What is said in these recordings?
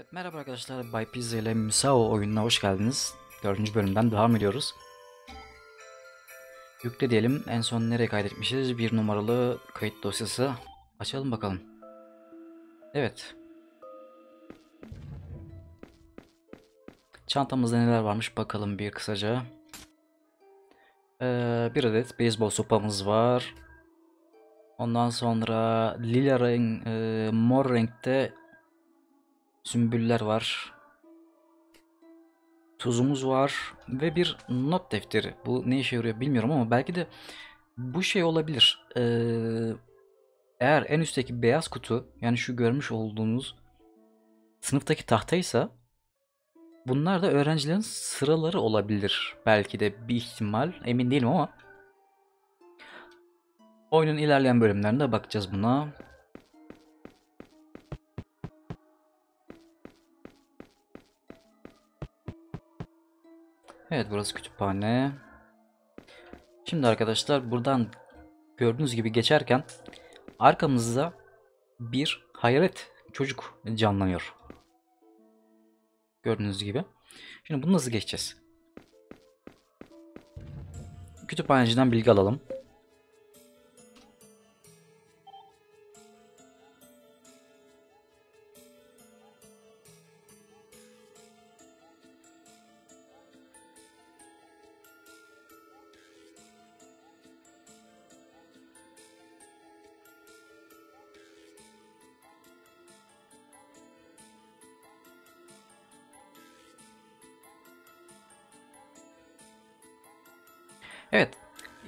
Evet merhaba arkadaşlar Bay Pizza ile Misao oyununa hoş geldiniz. Dördüncü bölümden devam ediyoruz. Yükle diyelim. En son nereye kaydetmişiz? Bir numaralı kayıt dosyası. Açalım bakalım. Evet. Çantamızda neler varmış bakalım bir kısaca. Ee, bir adet beyzbol sopamız var. Ondan sonra lila renk, e, mor renkte sümbüller var. Tuzumuz var ve bir not defteri. Bu ne işe yarıyor bilmiyorum ama belki de bu şey olabilir. Ee, eğer en üstteki beyaz kutu yani şu görmüş olduğunuz sınıftaki tahtaysa bunlar da öğrencilerin sıraları olabilir. Belki de bir ihtimal emin değilim ama oyunun ilerleyen bölümlerinde bakacağız buna. Evet burası kütüphane. Şimdi arkadaşlar buradan gördüğünüz gibi geçerken arkamızda bir hayalet çocuk canlanıyor. Gördüğünüz gibi. Şimdi bunu nasıl geçeceğiz? Kütüphaneciden bilgi alalım.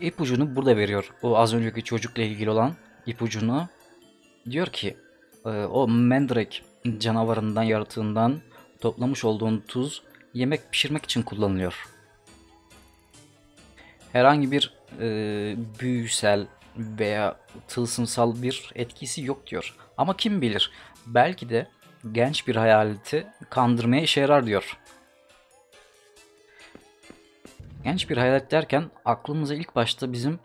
İpucunu burada veriyor. O az önceki çocukla ilgili olan ipucunu. Diyor ki e, o Mandrake canavarından yaratığından toplamış olduğun tuz yemek pişirmek için kullanılıyor. Herhangi bir e, büyüsel veya tılsımsal bir etkisi yok diyor. Ama kim bilir belki de genç bir hayaleti kandırmaya işe yarar diyor. Genç bir hayalet derken aklımıza ilk başta bizim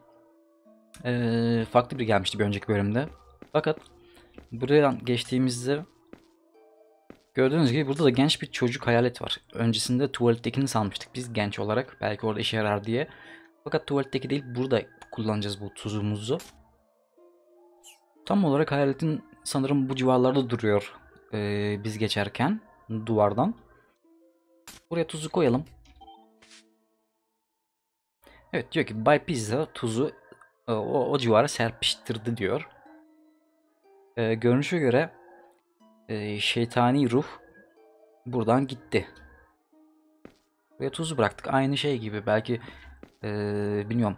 ee, farklı biri gelmişti bir önceki bölümde. Fakat buradan geçtiğimizde gördüğünüz gibi burada da genç bir çocuk hayalet var. Öncesinde tuvalettekini sanmıştık biz genç olarak. Belki orada işe yarar diye. Fakat tuvaletteki değil burada kullanacağız bu tuzumuzu. Tam olarak hayaletin sanırım bu civarlarda duruyor ee, biz geçerken duvardan. Buraya tuzu koyalım. Evet diyor ki Bay Pizza tuzu e, o, o civara serpiştirdi diyor. E, görünüşe göre e, şeytani ruh buradan gitti. Ve tuzu bıraktık. Aynı şey gibi belki e, bilmiyorum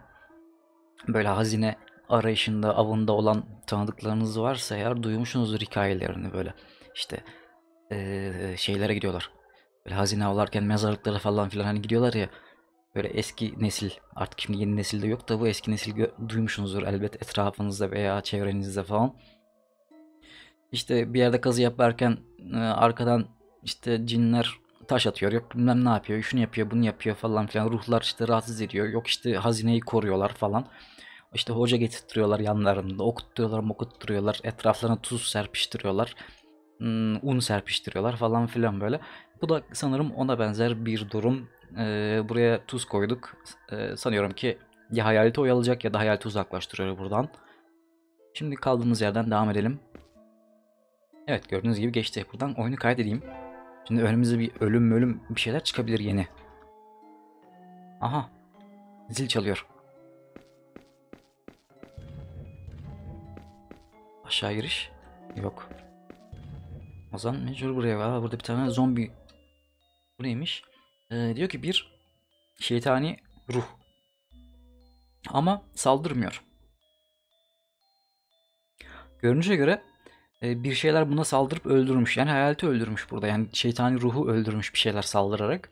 böyle hazine arayışında avında olan tanıdıklarınız varsa eğer duymuşsunuzdur hikayelerini böyle işte e, şeylere gidiyorlar. Böyle hazine avlarken mezarlıklara falan filan hani gidiyorlar ya böyle eski nesil artık şimdi yeni nesilde yok da bu eski nesil duymuşsunuzdur elbet etrafınızda veya çevrenizde falan. İşte bir yerde kazı yaparken e, arkadan işte cinler taş atıyor yok bilmem ne yapıyor şunu yapıyor bunu yapıyor falan filan ruhlar işte rahatsız ediyor yok işte hazineyi koruyorlar falan. İşte hoca getirtiyorlar yanlarında okutturuyorlar mokutturuyorlar etraflarına tuz serpiştiriyorlar un serpiştiriyorlar falan filan böyle. Bu da sanırım ona benzer bir durum. Ee, buraya tuz koyduk. Ee, sanıyorum ki ya hayaleti oyalacak ya da hayaleti uzaklaştırıyor buradan. Şimdi kaldığımız yerden devam edelim. Evet gördüğünüz gibi geçti. Buradan oyunu kaydedeyim. Şimdi önümüzde bir ölüm ölüm bir şeyler çıkabilir yeni. Aha. Zil çalıyor. Aşağı giriş. Yok. O zaman mecbur buraya var. Burada bir tane zombi. Bu neymiş? Ee, diyor ki bir şeytani ruh. Ama saldırmıyor. Görünüşe göre e, bir şeyler buna saldırıp öldürmüş. Yani hayaleti öldürmüş burada. Yani şeytani ruhu öldürmüş bir şeyler saldırarak.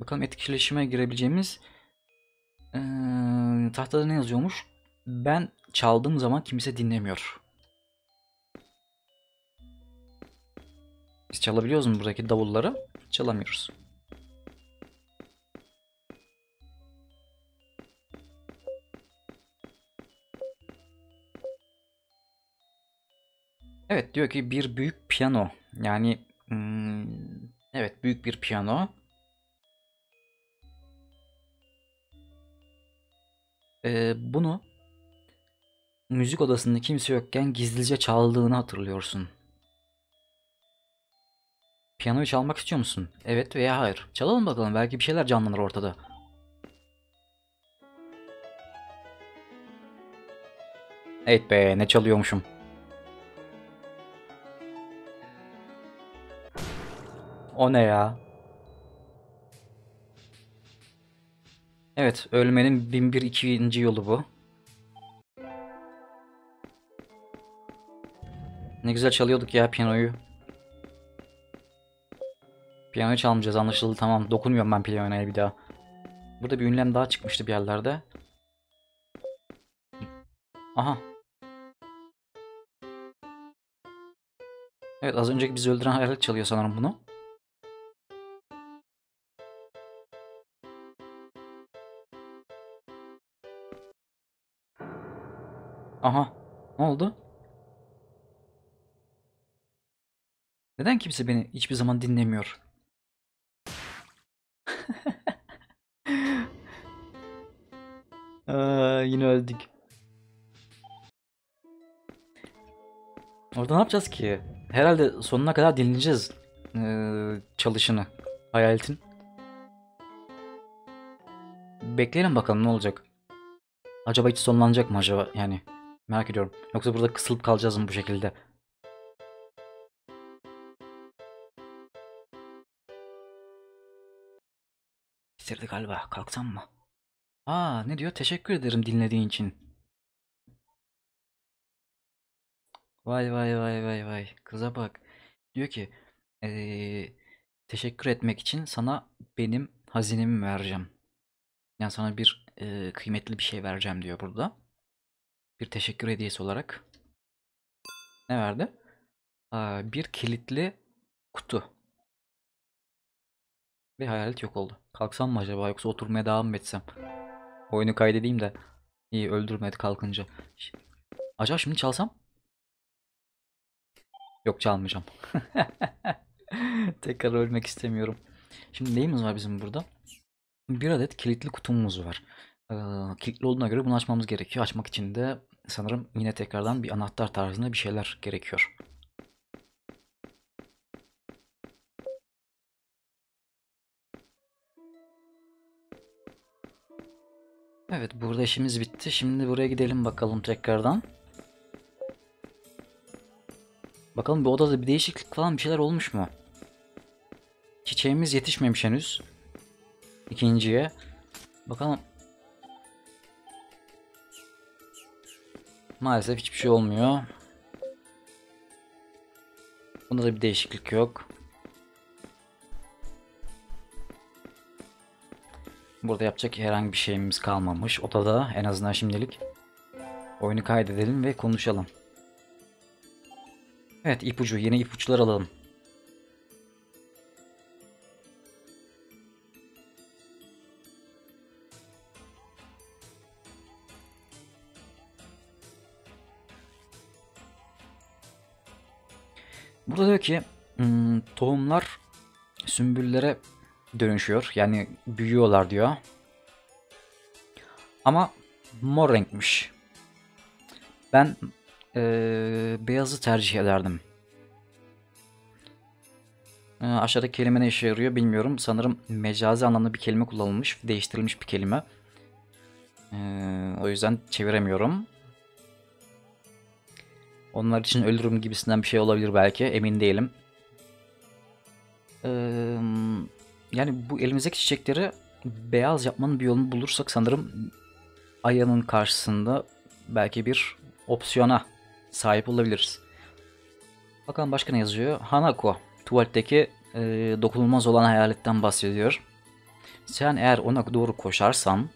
Bakalım etkileşime girebileceğimiz ee, tahtada ne yazıyormuş? Ben çaldığım zaman kimse dinlemiyor. Biz çalabiliyoruz mu buradaki davulları? Çalamıyoruz. Evet diyor ki bir büyük piyano. Yani hmm, evet büyük bir piyano. Ee, bunu müzik odasında kimse yokken gizlice çaldığını hatırlıyorsun. Piyanoyu çalmak istiyor musun? Evet veya hayır. Çalalım bakalım belki bir şeyler canlanır ortada. Evet be ne çalıyormuşum. O ne ya? Evet, ölmenin bin bir ikinci yolu bu. Ne güzel çalıyorduk ya piyanoyu. Piyanoyu çalmayacağız anlaşıldı tamam. Dokunmuyorum ben piyanoya bir daha. Burada bir ünlem daha çıkmıştı bir yerlerde. Aha. Evet az önceki bizi öldüren hayalet çalıyor sanırım bunu. Aha. Ne oldu? Neden kimse beni hiçbir zaman dinlemiyor? Yine öldük. Orada ne yapacağız ki? Herhalde sonuna kadar dinleyeceğiz ee, çalışını. Hayaletin. Bekleyelim bakalım ne olacak. Acaba hiç sonlanacak mı acaba yani? Merak ediyorum. Yoksa burada kısılıp kalacağız mı bu şekilde? Bitirdi galiba. Kalksam mı? Aa ne diyor? Teşekkür ederim dinlediğin için. Vay vay vay vay vay. Kıza bak. Diyor ki ee, teşekkür etmek için sana benim hazinemi vereceğim. Yani sana bir ee, kıymetli bir şey vereceğim diyor burada. Bir teşekkür hediyesi olarak. Ne verdi? Aa, bir kilitli kutu. Ve hayalet yok oldu. Kalksam mı acaba yoksa oturmaya devam mı etsem? Oyunu kaydedeyim de. İyi öldürmedi kalkınca. Acaba şimdi çalsam? Yok çalmayacağım. Tekrar ölmek istemiyorum. Şimdi neyimiz var bizim burada? Bir adet kilitli kutumuz var. Ee, kilitli olduğuna göre bunu açmamız gerekiyor. Açmak için de sanırım yine tekrardan bir anahtar tarzında bir şeyler gerekiyor. Evet burada işimiz bitti. Şimdi buraya gidelim bakalım tekrardan. Bakalım bu odada bir değişiklik falan bir şeyler olmuş mu? Çiçeğimiz yetişmemiş henüz. İkinciye. Bakalım. Maalesef hiçbir şey olmuyor. Bunda da bir değişiklik yok. Burada yapacak herhangi bir şeyimiz kalmamış. Odada en azından şimdilik oyunu kaydedelim ve konuşalım. Evet ipucu yeni ipuçlar alalım. Burada diyor ki hmm, tohumlar sümbüllere dönüşüyor. Yani büyüyorlar diyor. Ama mor renkmiş. Ben ee, beyazı tercih ederdim. Ee, aşağıdaki kelime ne işe yarıyor bilmiyorum. Sanırım mecazi anlamda bir kelime kullanılmış, değiştirilmiş bir kelime. Ee, o yüzden çeviremiyorum. Onlar için ölürüm gibisinden bir şey olabilir belki. Emin değilim. Yani bu elimizdeki çiçekleri beyaz yapmanın bir yolunu bulursak sanırım Aya'nın karşısında belki bir opsiyona sahip olabiliriz. Bakalım başka ne yazıyor? Hanako. Tuvaletteki e, dokunulmaz olan hayaletten bahsediyor. Sen eğer ona doğru koşarsan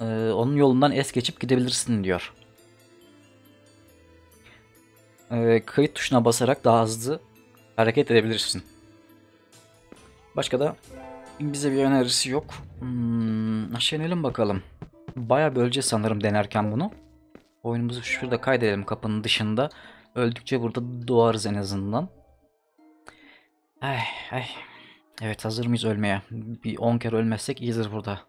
e, onun yolundan es geçip gidebilirsin diyor. E, kayıt tuşuna basarak daha hızlı hareket edebilirsin. Başka da bize bir önerisi yok. Hmm, aşağı inelim bakalım. Baya bölce sanırım denerken bunu. Oyunumuzu şurada kaydedelim kapının dışında. Öldükçe burada doğarız en azından. Ay ay. Evet hazır mıyız ölmeye? Bir 10 kere ölmezsek iyidir burada.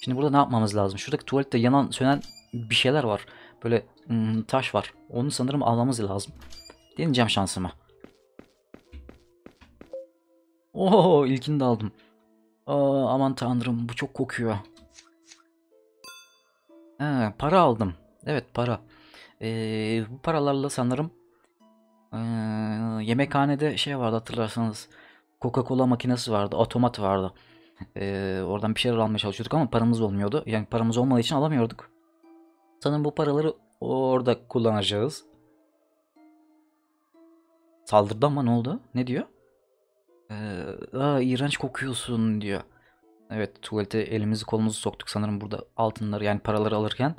Şimdi burada ne yapmamız lazım? Şuradaki tuvalette yanan sönen bir şeyler var. Böyle hmm, taş var. Onu sanırım almamız lazım. Deneyeceğim şansımı. Oo ilkini de aldım. Aa, aman tanrım bu çok kokuyor. Ha, para aldım. Evet para. Ee, bu paralarla sanırım ee, yemekhanede şey vardı hatırlarsanız. Coca-Cola makinesi vardı, otomat vardı. Ee, oradan bir şeyler almaya çalışıyorduk ama paramız olmuyordu. Yani paramız olmadığı için alamıyorduk. Sanırım bu paraları orada kullanacağız. Saldırdı ama ne oldu? Ne diyor? Aa, iğrenç kokuyorsun diyor. Evet tuvalete elimizi kolumuzu soktuk sanırım burada altınları yani paraları alırken.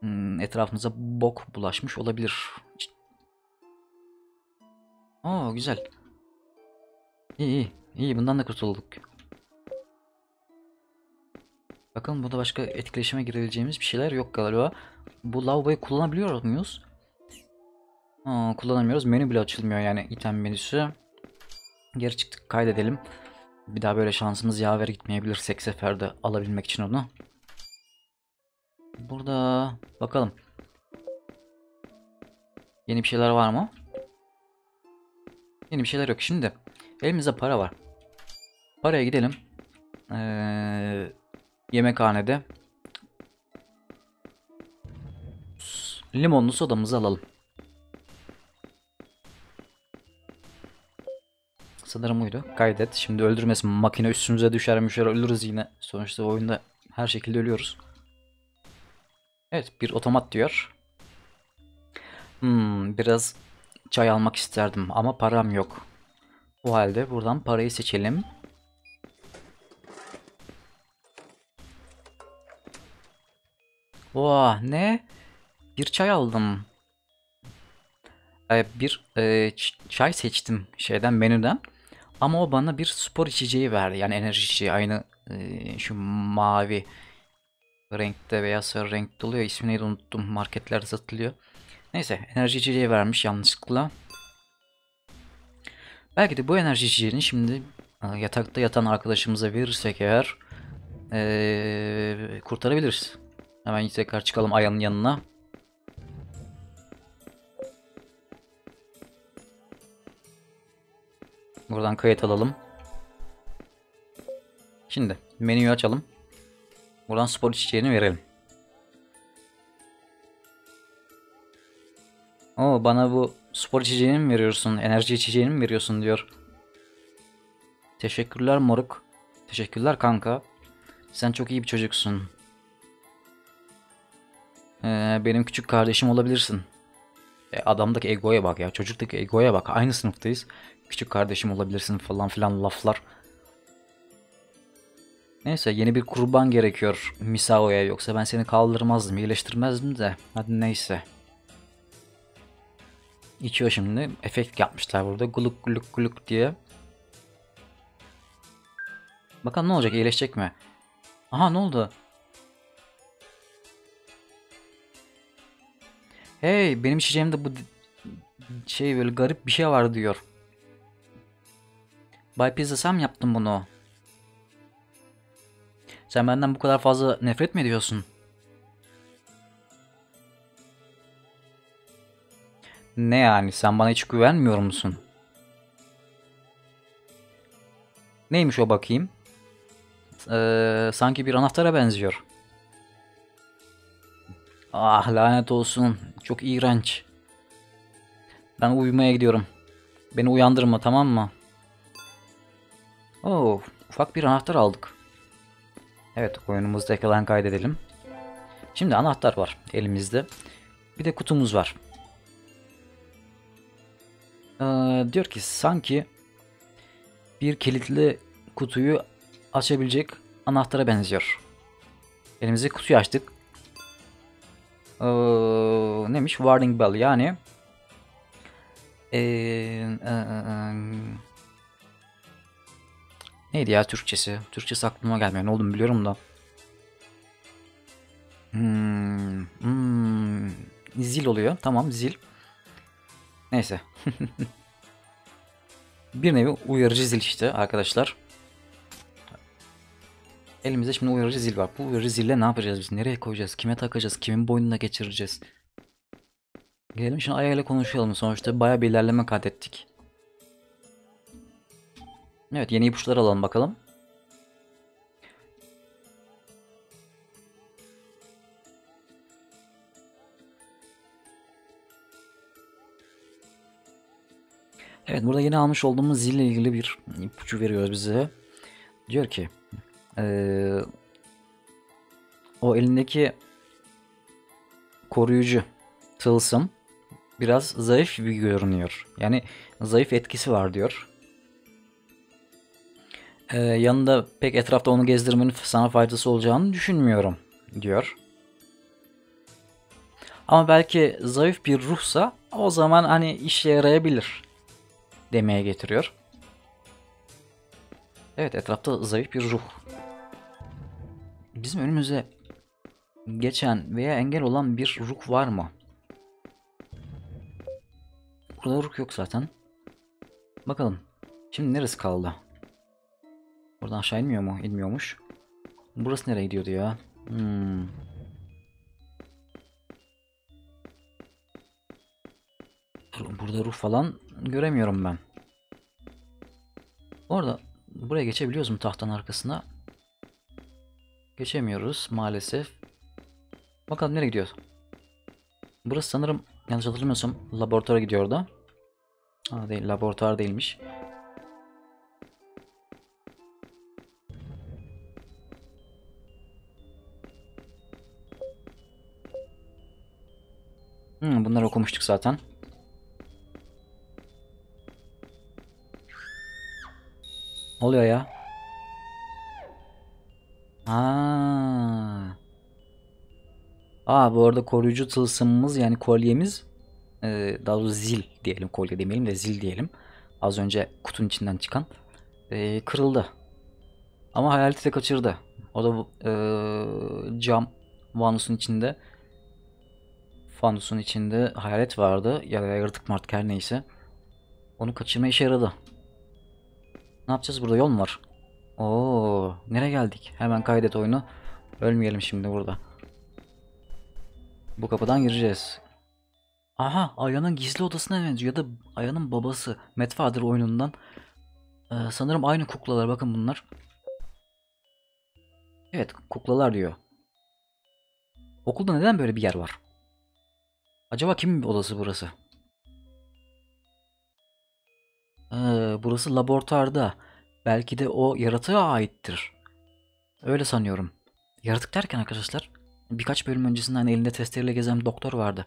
Hmm, etrafımıza bok bulaşmış olabilir. Oo güzel. İyi iyi. İyi bundan da kurtulduk. Bakalım burada başka etkileşime girebileceğimiz bir şeyler yok galiba. Bu lavaboyu kullanabiliyor muyuz? Aa, kullanamıyoruz. Menü bile açılmıyor yani item menüsü. Geri çıktık kaydedelim. Bir daha böyle şansımız yaver gitmeyebilir tek seferde alabilmek için onu. Burada bakalım. Yeni bir şeyler var mı? Yeni bir şeyler yok. Şimdi elimizde para var. Paraya gidelim. Ee, yemekhanede limonlu sodamızı alalım. Sanırım buydu. Kaydet. Şimdi öldürmesin. Makine üstümüze düşer müşer ölürüz yine. Sonuçta oyunda her şekilde ölüyoruz. Evet bir otomat diyor. Hmm, biraz çay almak isterdim ama param yok. O halde buradan parayı seçelim. Oha ne? Bir çay aldım. Ee, bir e, çay seçtim şeyden menüden. Ama o bana bir spor içeceği verdi. Yani enerji içeceği aynı e, şu mavi renkte veya sarı renkte oluyor. İsmini de unuttum. Marketlerde satılıyor. Neyse enerji içeceği vermiş yanlışlıkla. Belki de bu enerji içeceğini şimdi e, yatakta yatan arkadaşımıza verirsek eğer ee, kurtarabiliriz. Hemen tekrar çıkalım Aya'nın yanına. Buradan kayıt alalım. Şimdi menüyü açalım. Buradan spor içeceğini verelim. Oo bana bu spor içeceğini mi veriyorsun? Enerji içeceğini mi veriyorsun diyor. Teşekkürler moruk. Teşekkürler kanka. Sen çok iyi bir çocuksun. Ee, benim küçük kardeşim olabilirsin. E, adamdaki egoya bak ya. Çocuktaki egoya bak. Aynı sınıftayız. Küçük kardeşim olabilirsin falan filan laflar. Neyse yeni bir kurban gerekiyor Misao'ya yoksa ben seni kaldırmazdım, iyileştirmezdim de. Hadi neyse. İçiyor şimdi. Efekt yapmışlar burada. Guluk guluk guluk diye. Bakalım ne olacak? iyileşecek mi? Aha ne oldu? Hey benim içeceğimde bu şey böyle garip bir şey var diyor. Bay Pizza sen mi yaptın bunu? Sen benden bu kadar fazla nefret mi ediyorsun? Ne yani sen bana hiç güvenmiyor musun? Neymiş o bakayım? Ee, sanki bir anahtara benziyor. Ah lanet olsun. Çok iğrenç. Ben uyumaya gidiyorum. Beni uyandırma tamam mı? Oo, ufak bir anahtar aldık. Evet oyunumuzda ekran kaydedelim. Şimdi anahtar var elimizde. Bir de kutumuz var. Ee, diyor ki sanki bir kilitli kutuyu açabilecek anahtara benziyor. Elimizi kutuyu açtık. Ee, neymiş? Warning bell yani ee, e, e, neydi ya Türkçesi? Türkçesi aklıma gelmiyor. Ne olduğunu biliyorum da. Hmm, hmm, zil oluyor. Tamam zil. Neyse. bir nevi uyarıcı zil işte arkadaşlar. Elimizde şimdi uyarıcı zil var. Bu uyarıcı zille ne yapacağız biz? Nereye koyacağız? Kime takacağız? Kimin boynuna geçireceğiz? Gelelim şimdi Aya ile konuşalım. Sonuçta baya bir ilerleme kaydettik. Evet yeni ipuçları alalım bakalım. Evet burada yeni almış olduğumuz zille ilgili bir ipucu veriyor bize. Diyor ki ee, o elindeki koruyucu tılsım biraz zayıf bir görünüyor. Yani zayıf etkisi var diyor. Ee, yanında pek etrafta onu gezdirmenin sana faydası olacağını düşünmüyorum diyor. Ama belki zayıf bir ruhsa o zaman hani işe yarayabilir demeye getiriyor. Evet etrafta zayıf bir ruh. Bizim önümüze geçen veya engel olan bir ruh var mı? Burada ruh yok zaten. Bakalım. Şimdi neresi kaldı? Buradan aşağı inmiyor mu? İnmiyormuş. Burası nereye gidiyordu ya? Hmm. Burada ruh falan göremiyorum ben. Orada buraya geçebiliyoruz mu tahtanın arkasına? Geçemiyoruz maalesef. Bakalım nereye gidiyor? Burası sanırım yanlış hatırlamıyorsam laboratuvara gidiyor da. Aa, değil laboratuvar değilmiş. Hmm, bunları okumuştuk zaten. Oluyor ya? Aa. Aa bu arada koruyucu tılsımımız yani kolyemiz e, daha doğrusu zil diyelim kolye demeyelim de zil diyelim. Az önce kutunun içinden çıkan e, kırıldı. Ama hayaleti de kaçırdı. O da e, cam vanusun içinde fanusun içinde hayalet vardı ya da yaratık mart her neyse. Onu kaçırma işe yaradı. Ne yapacağız burada yol mu var? Oo, nereye geldik? Hemen kaydet oyunu. Ölmeyelim şimdi burada. Bu kapıdan gireceğiz. Aha, Aya'nın gizli odasına benziyor ya da Aya'nın babası Matt Father oyunundan. Ee, sanırım aynı kuklalar bakın bunlar. Evet, kuklalar diyor. Okulda neden böyle bir yer var? Acaba kimin odası burası? Ee, burası laboratuvarda. Belki de o yaratığa aittir. Öyle sanıyorum. Yaratık derken arkadaşlar birkaç bölüm öncesinden hani elinde testereyle gezen doktor vardı.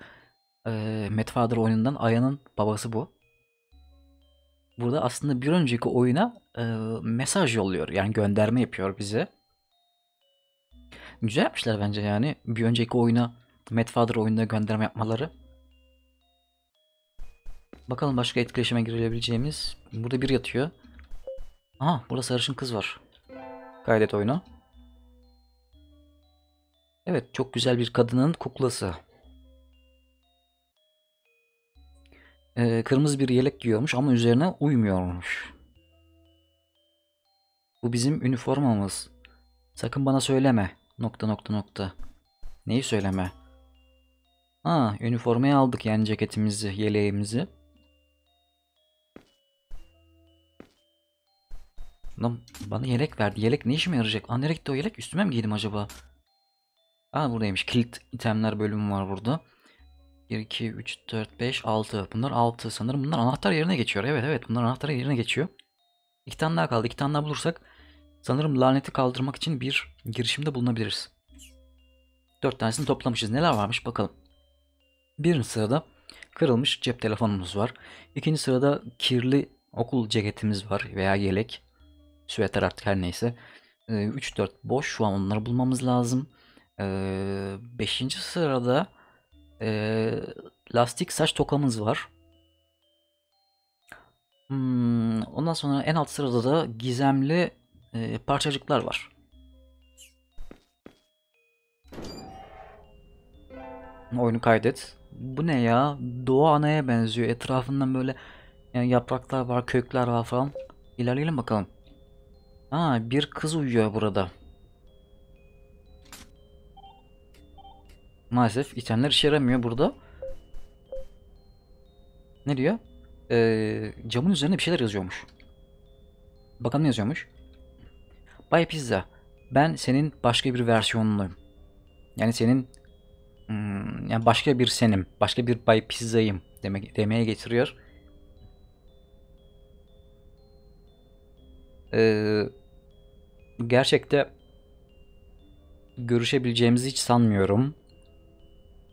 Ee, Matt Father oyunundan Aya'nın babası bu. Burada aslında bir önceki oyuna e, mesaj yolluyor. Yani gönderme yapıyor bize. Güzel yapmışlar bence yani. Bir önceki oyuna Matt Father oyununa gönderme yapmaları. Bakalım başka etkileşime girebileceğimiz. Burada bir yatıyor. Aha burada sarışın kız var. Kaydet oyunu. Evet çok güzel bir kadının kuklası. Ee, kırmızı bir yelek giyiyormuş ama üzerine uymuyormuş. Bu bizim üniformamız. Sakın bana söyleme. Nokta nokta nokta. Neyi söyleme? Ha, üniformayı aldık yani ceketimizi, yeleğimizi. Lan bana yelek verdi. Yelek ne işime yarayacak? Lan nereye o yelek? Üstüme mi giydim acaba? Aa buradaymış. Kilit itemler bölümü var burada. 1, 2, 3, 4, 5, 6. Bunlar 6. Sanırım bunlar anahtar yerine geçiyor. Evet evet bunlar anahtar yerine geçiyor. İki tane daha kaldı. İki tane daha bulursak sanırım laneti kaldırmak için bir girişimde bulunabiliriz. Dört tanesini toplamışız. Neler varmış bakalım. Birinci sırada kırılmış cep telefonumuz var. İkinci sırada kirli okul ceketimiz var veya yelek. Süveter artık her neyse. 3-4 boş şu an onları bulmamız lazım. 5. sırada lastik saç tokamız var. Hmm, ondan sonra en alt sırada da gizemli parçacıklar var. Oyunu kaydet. Bu ne ya? Doğa anaya benziyor. Etrafından böyle yani yapraklar var, kökler var falan. İlerleyelim bakalım. Ha, bir kız uyuyor burada. Maalesef itemler işe yaramıyor burada. Ne diyor? Ee, camın üzerinde bir şeyler yazıyormuş. Bakalım ne yazıyormuş? Bay Pizza, ben senin başka bir versiyonunuyum. Yani senin hmm, yani başka bir senim, başka bir Bay Pizza'yım demek demeye getiriyor. Ee, gerçekte görüşebileceğimizi hiç sanmıyorum.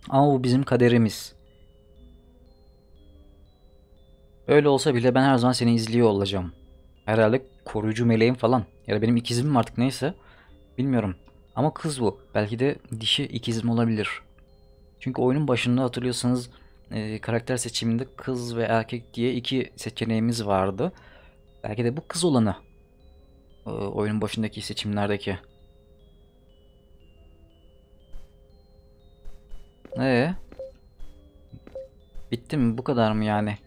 Ama bu bizim kaderimiz. Öyle olsa bile ben her zaman seni izliyor olacağım. Herhalde koruyucu meleğim falan. Ya da benim ikizim mi artık neyse. Bilmiyorum. Ama kız bu. Belki de dişi ikizim olabilir. Çünkü oyunun başında hatırlıyorsanız e, karakter seçiminde kız ve erkek diye iki seçeneğimiz vardı. Belki de bu kız olanı. E, oyunun başındaki seçimlerdeki. Ee? Bitti mi? Bu kadar mı yani?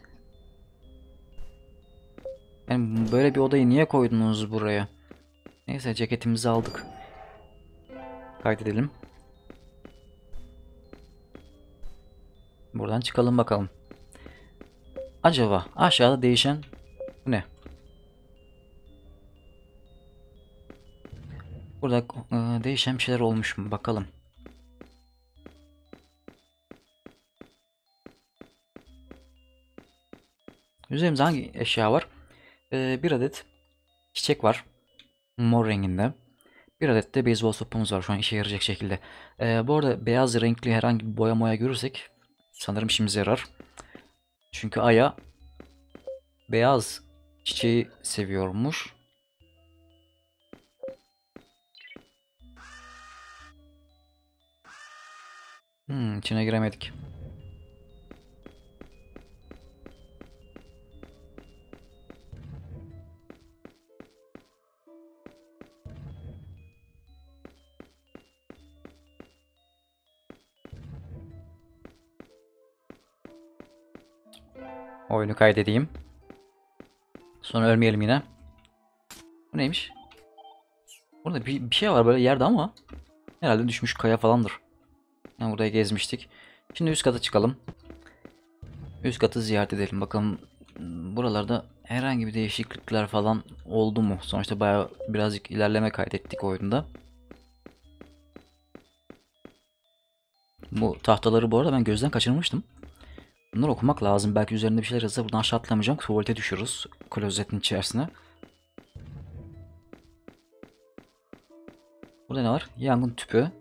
Yani böyle bir odayı niye koydunuz buraya? Neyse ceketimizi aldık. Kaydedelim. Buradan çıkalım bakalım. Acaba aşağıda değişen ne? Burada e, değişen bir şeyler olmuş mu bakalım. Üzerimizde hangi eşya var? Ee, bir adet çiçek var. Mor renginde. Bir adet de beyzbol sopamız var şu an işe yarayacak şekilde. Ee, bu arada beyaz renkli herhangi bir boya moya görürsek sanırım işimize yarar. Çünkü Aya beyaz çiçeği seviyormuş. Hmm, içine giremedik. Oyunu kaydedeyim. Sonra ölmeyelim yine. Bu neymiş? Burada bir, bir şey var böyle yerde ama herhalde düşmüş kaya falandır. Yani buraya gezmiştik. Şimdi üst kata çıkalım. Üst katı ziyaret edelim. Bakalım buralarda herhangi bir değişiklikler falan oldu mu? Sonuçta bayağı birazcık ilerleme kaydettik oyunda. Bu tahtaları bu arada ben gözden kaçırmıştım. Bunları okumak lazım. Belki üzerinde bir şeyler yazsa buradan aşağı atlamayacağım. Tuvalete düşürürüz. Klozetin içerisine. Burada ne var? Yangın tüpü.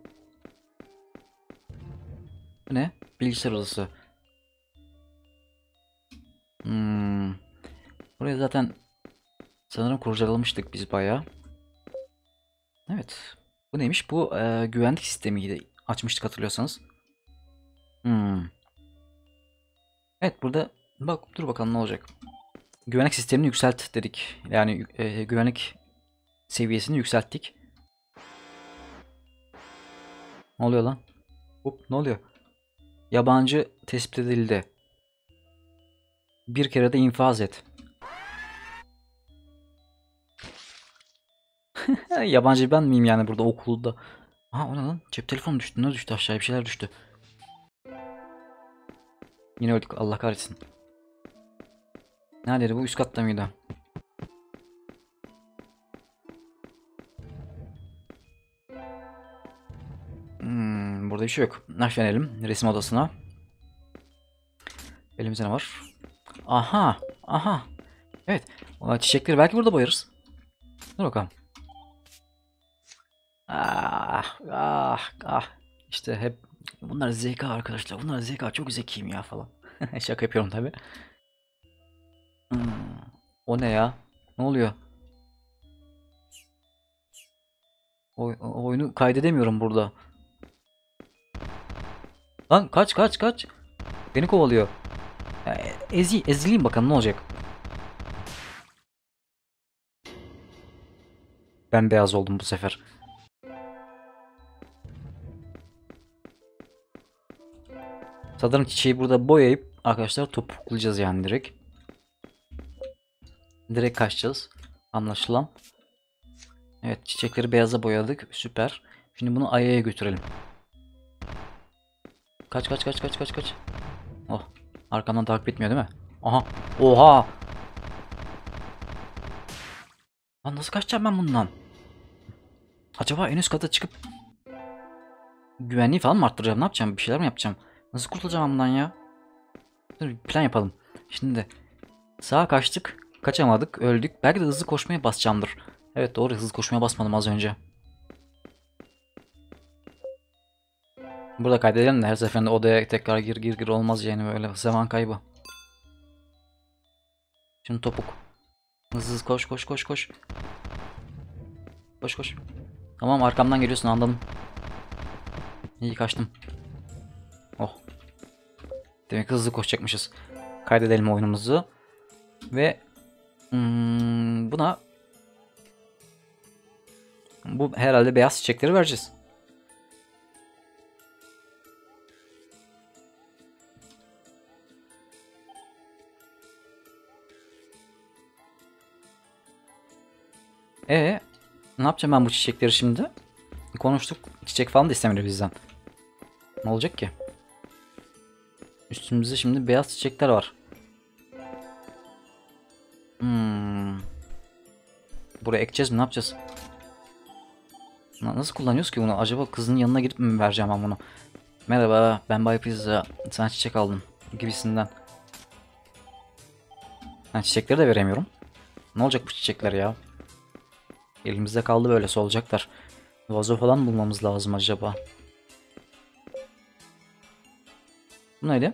Bu ne? Bilgisayar odası. Hmm. Buraya zaten sanırım kurcalamıştık biz bayağı. Evet. Bu neymiş? Bu e, güvenlik sistemiydi. Açmıştık hatırlıyorsanız. Hmm. Evet burada bak dur bakalım ne olacak. Güvenlik sistemini yükselt dedik. Yani e, güvenlik seviyesini yükselttik. Ne oluyor lan? Hop ne oluyor? Yabancı tespit edildi. Bir kere de infaz et. Yabancı ben miyim yani burada okulda? Aha o ne lan? Cep telefonu düştü. Ne düştü aşağıya bir şeyler düştü. Yine öldük Allah kahretsin. Neredeydi bu üst katta mıydı? Bir şey yok. Aşağı resim odasına. Elimizde ne var? Aha, aha. Evet. O çiçekleri belki burada boyarız. Dur bakalım. Ah, ah, ah. İşte hep Bunlar zeka arkadaşlar. Bunlar zeka. Çok zekiyim ya falan. Şaka yapıyorum tabi. Hmm. O ne ya? Ne oluyor? Oy oyunu kaydedemiyorum burada. Lan kaç kaç kaç. Beni kovalıyor. Ya, ezi, ezileyim bakalım ne olacak. Ben beyaz oldum bu sefer. Sanırım çiçeği burada boyayıp arkadaşlar topuklayacağız yani direkt. Direkt kaçacağız. Anlaşılan. Evet çiçekleri beyaza boyadık. Süper. Şimdi bunu Aya'ya götürelim. Kaç kaç kaç kaç kaç kaç. Oh. Arkamdan takip etmiyor değil mi? Aha. Oha. Lan nasıl kaçacağım ben bundan? Acaba en üst kata çıkıp güvenliği falan mı arttıracağım? Ne yapacağım? Bir şeyler mi yapacağım? Nasıl kurtulacağım bundan ya? Dur bir plan yapalım. Şimdi sağa kaçtık. Kaçamadık. Öldük. Belki de hızlı koşmaya basacağımdır. Evet doğru hızlı koşmaya basmadım az önce. Burada kaydedelim de her seferinde odaya tekrar gir gir gir olmaz yani böyle zaman kaybı. Şimdi topuk. Hızlı hızlı koş koş koş koş. Koş koş. Tamam arkamdan geliyorsun anladım. İyi kaçtım. Oh. Demek hızlı koşacakmışız. Kaydedelim oyunumuzu. Ve hmm, buna bu herhalde beyaz çiçekleri vereceğiz. E ne yapacağım ben bu çiçekleri şimdi? Konuştuk. Çiçek falan da istemedi bizden. Ne olacak ki? Üstümüzde şimdi beyaz çiçekler var. Hmm. Buraya ekeceğiz mi? Ne yapacağız? Na- Nasıl kullanıyoruz ki bunu? Acaba kızın yanına gidip mi vereceğim ben bunu? Merhaba, ben Bay Pizza. Sana çiçek aldım. Gibisinden. Ben çiçekleri de veremiyorum. Ne olacak bu çiçekler ya? Elimizde kaldı böyle solacaklar. Vazo falan bulmamız lazım acaba. Bu neydi?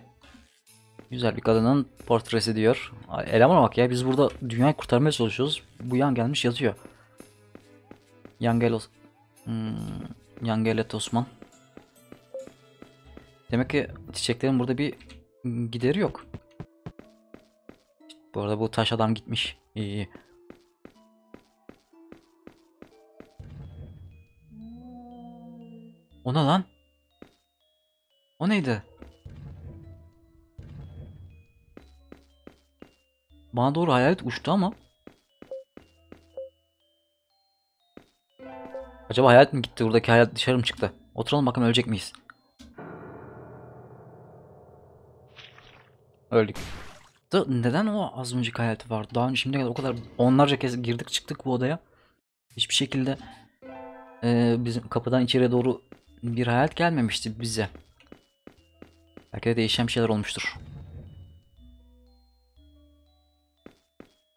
Güzel bir kadının portresi diyor. Elemana bak ya biz burada dünyayı kurtarmaya çalışıyoruz. Bu yan gelmiş yatıyor. Yangelos. Hmm, Yangelet Osman. Demek ki çiçeklerin burada bir gideri yok. Bu arada bu taş adam gitmiş. İyi iyi. O ne lan? O neydi? Bana doğru hayalet uçtu ama. Acaba hayalet mi gitti? Buradaki hayalet dışarı mı çıktı? Oturalım bakalım ölecek miyiz? Öldük. Da neden o az önceki hayaleti vardı? Daha önce şimdiye kadar o kadar onlarca kez girdik çıktık bu odaya. Hiçbir şekilde e, bizim kapıdan içeriye doğru bir hayalet gelmemişti bize. Belki de değişen şeyler olmuştur.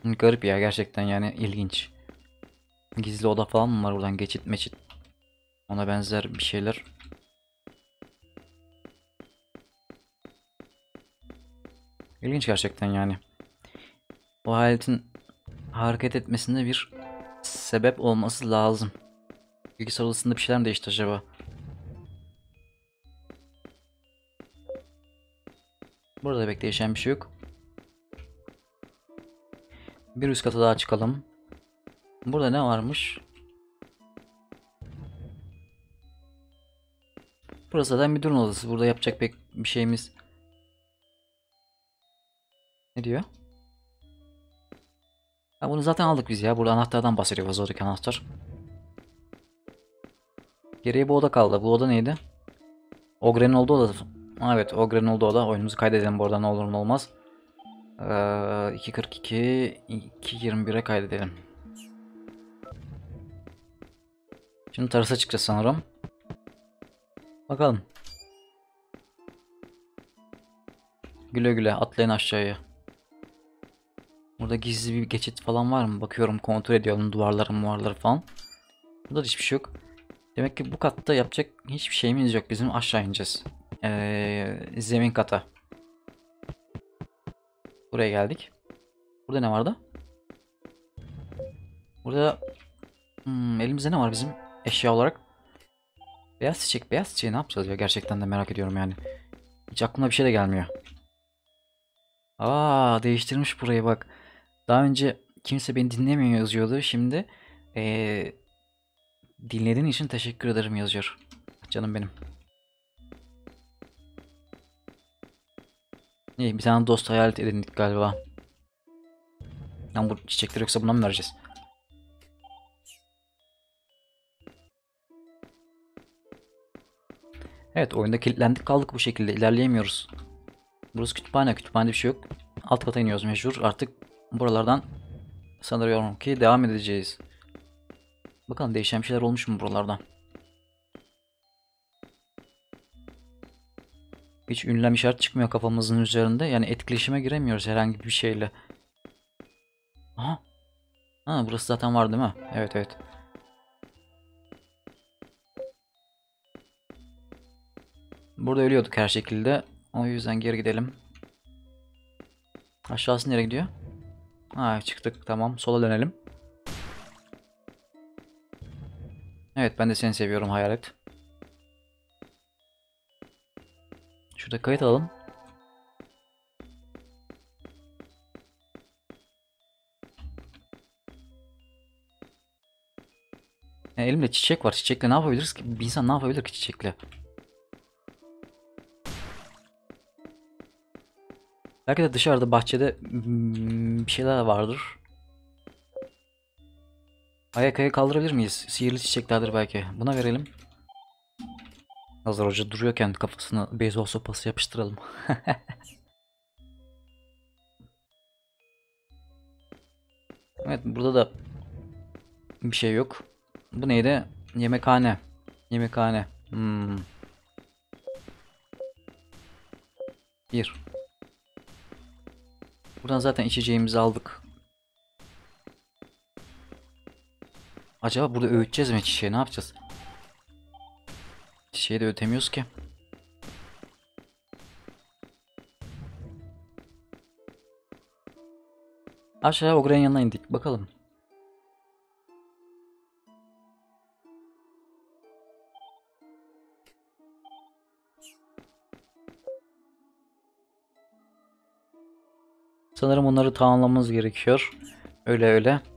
Garip ya gerçekten yani ilginç. Gizli oda falan mı var buradan geçit meçit. Ona benzer bir şeyler. İlginç gerçekten yani. O hayaletin hareket etmesinde bir sebep olması lazım. Bilgisayar odasında bir şeyler mi değişti acaba? Burada pek değişen bir şey yok. Bir üst kata daha çıkalım. Burada ne varmış? Burası zaten müdürün odası. Burada yapacak pek bir şeyimiz. Ne diyor? Ha bunu zaten aldık biz ya. Burada anahtardan bahsediyor vazodaki anahtar. Geriye bu oda kaldı. Bu oda neydi? Ogre'nin olduğu oda. Evet Ogre'nin olduğu oda. Oyunumuzu kaydedelim bu arada ne olur ne olmaz. Ee, 2.42 2.21'e kaydedelim. Şimdi terasa çıkacağız sanırım. Bakalım. Güle güle atlayın aşağıya. Burada gizli bir geçit falan var mı? Bakıyorum kontrol ediyorum duvarları muvarları falan. Burada da hiçbir şey yok. Demek ki bu katta yapacak hiçbir şeyimiz yok. Bizim aşağı ineceğiz. Ee, zemin kata. Buraya geldik. Burada ne vardı? Burada hmm, elimizde ne var bizim eşya olarak? Beyaz çiçek. Beyaz çiçeği ne yapacağız ya? Gerçekten de merak ediyorum yani. Hiç aklıma bir şey de gelmiyor. Aa değiştirmiş burayı bak. Daha önce kimse beni dinlemiyor yazıyordu. Şimdi ee, dinlediğin için teşekkür ederim yazıyor. Canım benim. İyi bir tane dost hayalet edindik galiba. Lan bu çiçekler yoksa buna mı vereceğiz? Evet oyunda kilitlendik kaldık bu şekilde ilerleyemiyoruz. Burası kütüphane kütüphanede bir şey yok. Alt kata iniyoruz mecbur artık buralardan sanıyorum ki devam edeceğiz. Bakalım değişen bir şeyler olmuş mu buralardan. Hiç ünlem işaret çıkmıyor kafamızın üzerinde. Yani etkileşime giremiyoruz herhangi bir şeyle. Aha. Ha burası zaten var değil mi? Evet evet. Burada ölüyorduk her şekilde. O yüzden geri gidelim. Aşağısı nereye gidiyor? Ha çıktık tamam. Sola dönelim. Evet ben de seni seviyorum hayalet. Şurada kayıt alalım. Yani elimde çiçek var. Çiçekle ne yapabiliriz ki? Bir insan ne yapabilir ki çiçekle? Belki de dışarıda bahçede hmm, bir şeyler vardır. Ayak ayak kaldırabilir miyiz? Sihirli çiçeklerdir belki. Buna verelim. Hazır hoca duruyorken kafasına beyzbol sopası yapıştıralım. evet burada da bir şey yok. Bu neydi? Yemekhane. Yemekhane. Hmm. Bir. Buradan zaten içeceğimizi aldık. Acaba burada öğüteceğiz mi çiçeği? Ne yapacağız? Çiçeği de ötemiyoruz ki. Aşağıya Ogre'nin yanına indik. Bakalım. Sanırım onları tamamlamamız gerekiyor. Öyle öyle.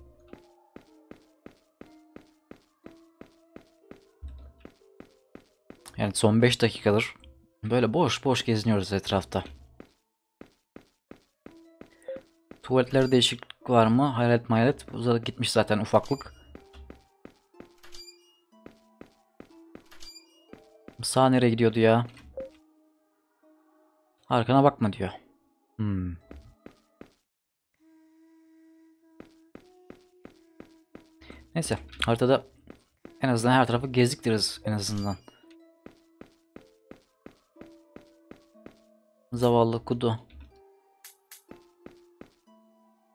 Yani son 5 dakikadır böyle boş boş geziniyoruz etrafta. Tuvaletlerde değişiklik var mı? Hayalet mayalet uzadık gitmiş zaten ufaklık. Sağ nereye gidiyordu ya? Arkana bakma diyor. Hmm. Neyse haritada en azından her tarafı gezdiktiriz en azından. Zavallı kudu.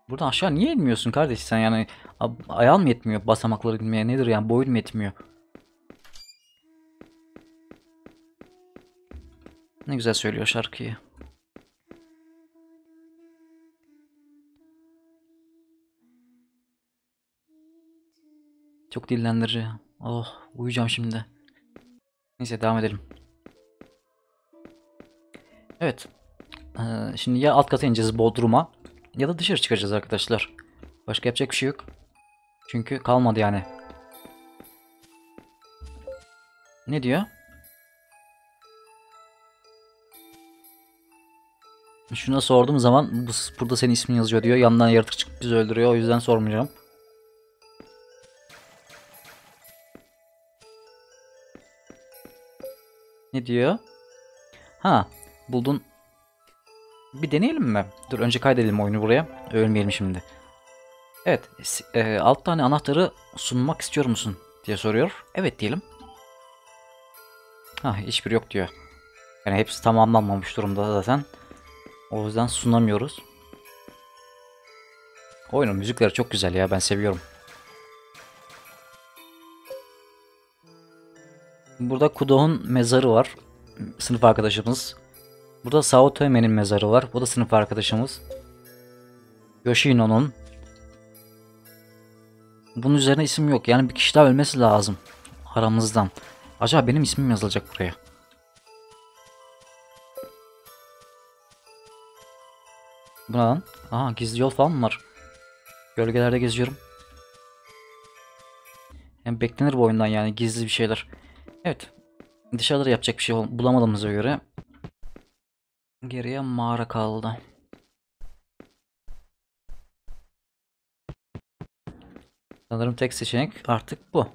Buradan aşağı niye inmiyorsun kardeş sen yani ayağın mı yetmiyor basamakları inmeye nedir yani boyun mu yetmiyor? Ne güzel söylüyor şarkıyı. Çok dillendirici. Oh uyuyacağım şimdi. Neyse devam edelim. Evet. Ee, şimdi ya alt kata ineceğiz Bodrum'a ya da dışarı çıkacağız arkadaşlar. Başka yapacak bir şey yok. Çünkü kalmadı yani. Ne diyor? Şuna sorduğum zaman burada senin ismin yazıyor diyor. Yandan yaratık çıkıp bizi öldürüyor. O yüzden sormayacağım. Ne diyor? Ha, buldun. Bir deneyelim mi? Dur önce kaydedelim oyunu buraya. Ölmeyelim şimdi. Evet, e, alt tane anahtarı sunmak istiyor musun diye soruyor. Evet diyelim. Ha, hiçbir yok diyor. Yani hepsi tamamlanmamış durumda zaten. O yüzden sunamıyoruz. Oyunun müzikleri çok güzel ya ben seviyorum. Burada Kudo'nun mezarı var. Sınıf arkadaşımız. Burada Sao Tome'nin mezarı var. Bu da sınıf arkadaşımız. Yoshino'nun. Bunun üzerine isim yok. Yani bir kişi daha ölmesi lazım. Aramızdan. Acaba benim ismim yazılacak buraya. Bu ne lan? Aha gizli yol falan mı var? Gölgelerde geziyorum. Yani beklenir bu oyundan yani gizli bir şeyler. Evet. Dışarıda yapacak bir şey bulamadığımıza göre Geriye mağara kaldı. Sanırım tek seçenek artık bu.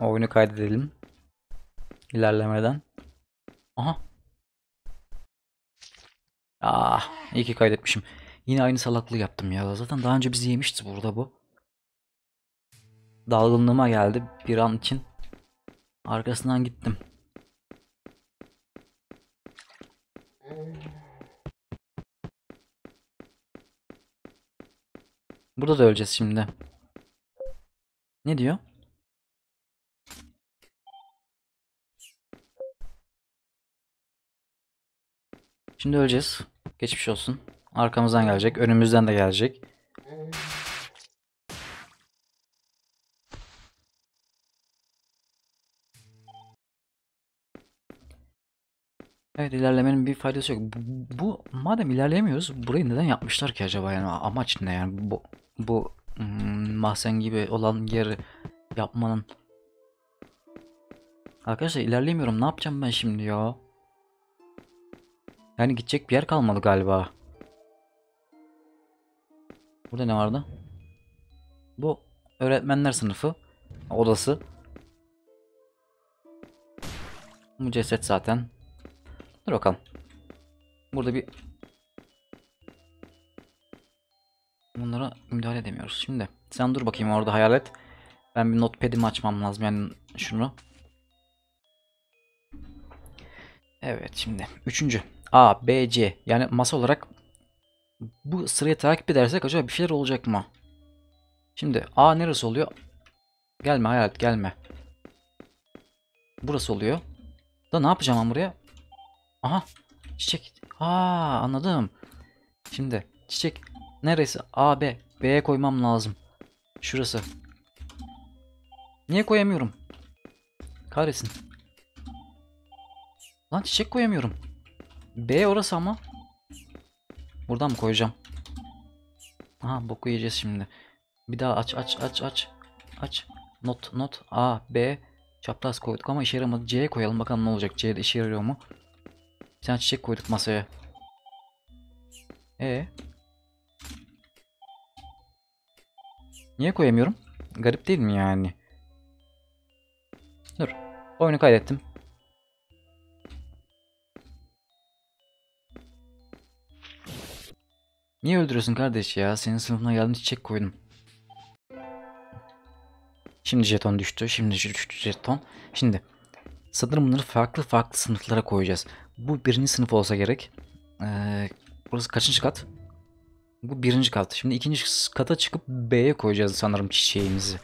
Oyunu kaydedelim. İlerlemeden. Aha. Ah, iyi ki kaydetmişim. Yine aynı salaklığı yaptım ya. Zaten daha önce bizi yemişti burada bu. Dalgınlığıma geldi bir an için. Arkasından gittim. Burada da öleceğiz şimdi. Ne diyor? Şimdi öleceğiz. Geçmiş olsun. Arkamızdan gelecek. Önümüzden de gelecek. Evet ilerlemenin bir faydası yok. Bu, bu madem ilerleyemiyoruz burayı neden yapmışlar ki acaba yani amaç ne yani bu bu hmm, mahzen gibi olan yeri yapmanın. Arkadaşlar ilerleyemiyorum ne yapacağım ben şimdi ya? Yani gidecek bir yer kalmadı galiba. Burada ne vardı? Bu öğretmenler sınıfı odası. Bu ceset zaten. Dur bakalım. Burada bir Bunlara müdahale edemiyoruz. Şimdi sen dur bakayım orada hayalet. Ben bir notepad'imi açmam lazım yani şunu. Evet şimdi üçüncü. A, B, C yani masa olarak bu sırayı takip edersek acaba bir şeyler olacak mı? Şimdi A neresi oluyor? Gelme hayalet gelme. Burası oluyor. Da ne yapacağım ben buraya? Aha çiçek. Aa anladım. Şimdi çiçek neresi? A, B. B'ye koymam lazım. Şurası. Niye koyamıyorum? Kahretsin. Lan çiçek koyamıyorum. B orası ama. Buradan mı koyacağım? Aha boku yiyeceğiz şimdi. Bir daha aç aç aç aç. Aç. Not not A B çapraz koyduk ama işe yaramadı. C'ye koyalım bakalım ne olacak. C'de işe yarıyor mu? Bir tane çiçek koyduk masaya. E Niye koyamıyorum? Garip değil mi yani? Dur. Oyunu kaydettim. Niye öldürüyorsun kardeş ya? Senin sınıfına geldim çiçek koydum. Şimdi jeton düştü. Şimdi düştü jeton. Şimdi sanırım bunları farklı farklı sınıflara koyacağız. Bu birinci sınıf olsa gerek. Ee, burası kaçıncı kat? Bu birinci kat. Şimdi ikinci kata çıkıp B'ye koyacağız sanırım çiçeğimizi.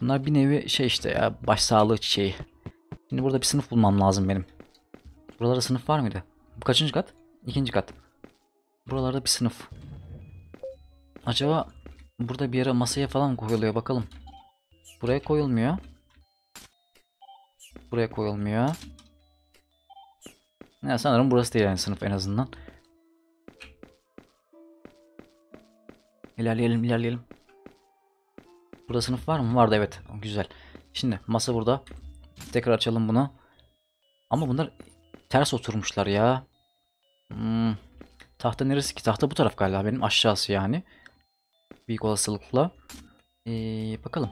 Bunlar bir nevi şey işte ya başsağlığı çiçeği. Şimdi burada bir sınıf bulmam lazım benim. Buralarda sınıf var mıydı? Bu kaçıncı kat? İkinci kat. Buralarda bir sınıf. Acaba burada bir yere masaya falan koyuluyor bakalım. Buraya koyulmuyor. Buraya koyulmuyor. Ya sanırım burası değil yani sınıf en azından. İlerleyelim ilerleyelim. Burada sınıf var mı? Vardı evet. Güzel. Şimdi masa burada. Tekrar açalım bunu. Ama bunlar ters oturmuşlar ya. Hmm. Tahta neresi ki? Tahta bu taraf galiba benim aşağısı yani. Büyük olasılıkla. Ee, bakalım.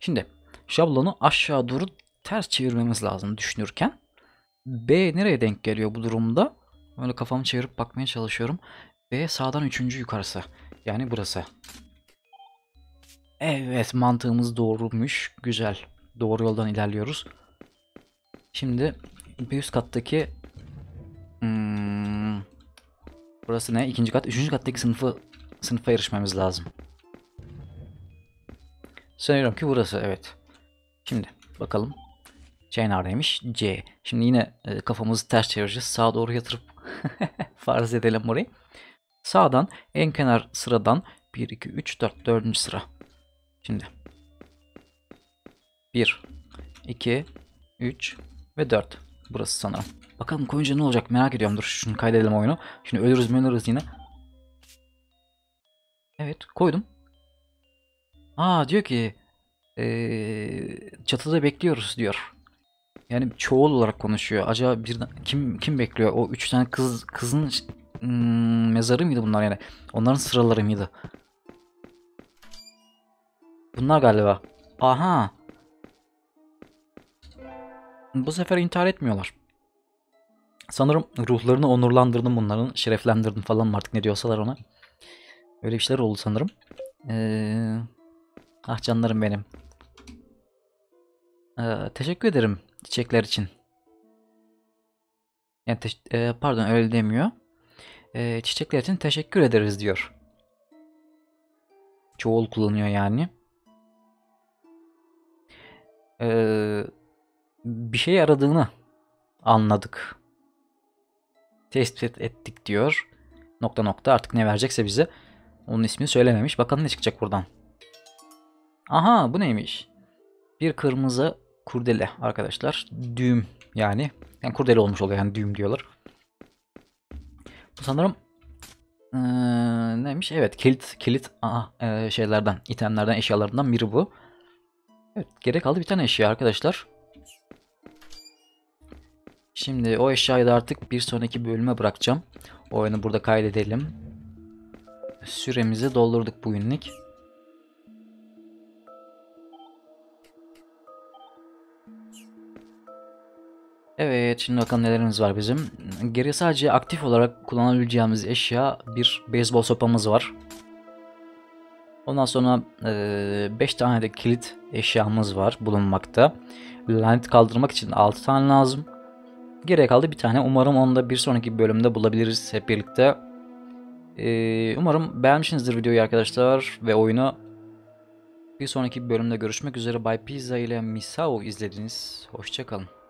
Şimdi şablonu aşağı doğru ters çevirmemiz lazım düşünürken. B nereye denk geliyor bu durumda? Böyle kafamı çevirip bakmaya çalışıyorum. B sağdan üçüncü yukarısı. Yani burası. Evet mantığımız doğruymuş. Güzel. Doğru yoldan ilerliyoruz. Şimdi bir üst kattaki hmm, burası ne? İkinci kat. Üçüncü kattaki sınıfı sınıfa yarışmamız lazım. Sanıyorum ki burası evet. Şimdi bakalım. C neredeymiş? C. Şimdi yine e, kafamızı ters çevireceğiz. Sağa doğru yatırıp farz edelim burayı. Sağdan en kenar sıradan 1, 2, 3, 4. 4. sıra. Şimdi 1, 2, 3 ve 4. Burası sanırım. Bakalım koyunca ne olacak merak ediyorum. Dur şunu kaydedelim oyunu. Şimdi ölürüz ölürüz yine. Evet koydum. Aa diyor ki Ee, çatıda bekliyoruz diyor. Yani çoğul olarak konuşuyor. Acaba bir kim kim bekliyor? O üç tane kız kızın hmm, mezarı mıydı bunlar yani? Onların sıraları mıydı? Bunlar galiba. Aha. Bu sefer intihar etmiyorlar. Sanırım ruhlarını onurlandırdım bunların. Şereflendirdim falan artık ne diyorsalar ona. Öyle bir şeyler oldu sanırım. Ee, ah canlarım benim. Ee, teşekkür ederim çiçekler için. Yani e, pardon öyle demiyor. Ee, çiçekler için teşekkür ederiz diyor. Çoğul kullanıyor yani. Ee, bir şey aradığını anladık. Tespit ettik diyor. Nokta nokta artık ne verecekse bize. Onun ismini söylememiş. Bakalım ne çıkacak buradan. Aha bu neymiş? Bir kırmızı kurdele arkadaşlar. Düğüm yani. Yani kurdele olmuş oluyor yani düğüm diyorlar. Bu sanırım ee, neymiş? Evet kilit kilit aha, ee, şeylerden itemlerden eşyalarından biri bu. Evet gerek kaldı bir tane eşya arkadaşlar. Şimdi o eşyayı da artık bir sonraki bölüme bırakacağım. O oyunu burada kaydedelim. Süremizi doldurduk bugünlük. Evet şimdi bakalım nelerimiz var bizim. Geriye sadece aktif olarak kullanabileceğimiz eşya bir beyzbol sopamız var. Ondan sonra 5 tane de kilit eşyamız var bulunmakta. Lanet kaldırmak için 6 tane lazım. Geriye kaldı bir tane. Umarım onu da bir sonraki bölümde bulabiliriz hep birlikte. Ee, umarım beğenmişsinizdir videoyu arkadaşlar ve oyunu. Bir sonraki bölümde görüşmek üzere. By Pizza ile Misao izlediniz. Hoşçakalın.